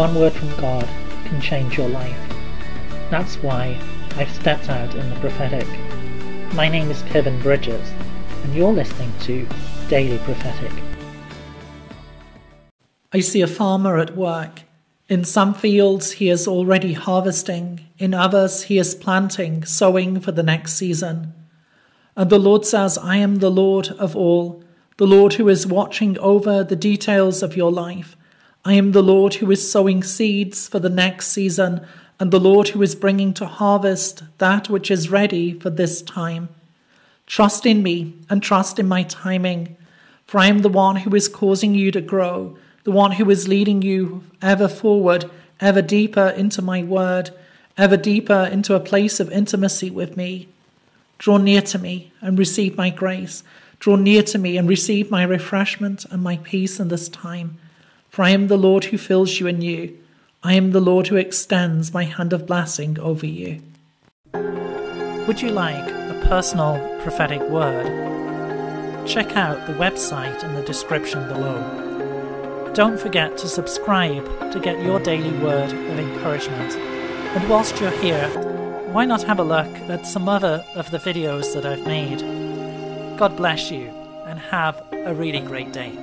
one word from God can change your life. That's why I've stepped out in the prophetic. My name is Kevin Bridges, and you're listening to Daily Prophetic. I see a farmer at work. In some fields, he is already harvesting, in others, he is planting, sowing for the next season. And the Lord says, I am the Lord of all, the Lord who is watching over the details of your life. I am the Lord who is sowing seeds for the next season, and the Lord who is bringing to harvest that which is ready for this time. Trust in me and trust in my timing, for I am the one who is causing you to grow the one who is leading you ever forward, ever deeper into my word, ever deeper into a place of intimacy with me. Draw near to me and receive my grace. Draw near to me and receive my refreshment and my peace in this time. For I am the Lord who fills you anew. I am the Lord who extends my hand of blessing over you. Would you like a personal prophetic word? Check out the website in the description below. Don't forget to subscribe to get your daily word of encouragement. And whilst you're here, why not have a look at some other of the videos that I've made? God bless you and have a really great day.